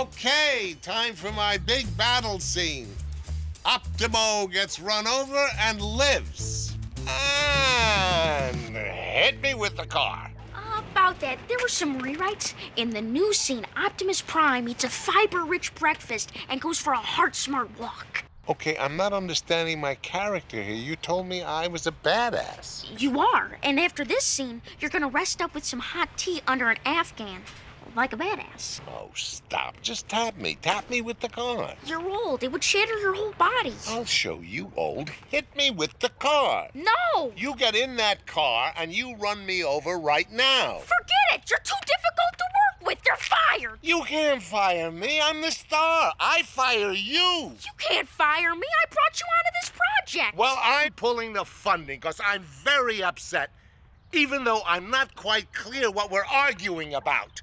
Okay, time for my big battle scene. Optimo gets run over and lives. And hit me with the car. About that, there were some rewrites. In the new scene, Optimus Prime eats a fiber rich breakfast and goes for a heart smart walk. Okay, I'm not understanding my character here. You told me I was a badass. You are, and after this scene, you're gonna rest up with some hot tea under an Afghan. Like a badass. Oh, stop. Just tap me. Tap me with the car. You're old. It would shatter your whole body. I'll show you, old. Hit me with the car. No! You get in that car and you run me over right now. Forget it! You're too difficult to work with. You're fired. You can't fire me. I'm the star. I fire you. You can't fire me. I brought you onto this project. Well, I'm pulling the funding because I'm very upset, even though I'm not quite clear what we're arguing about.